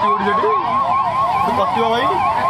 ¿Qué pasó ahí?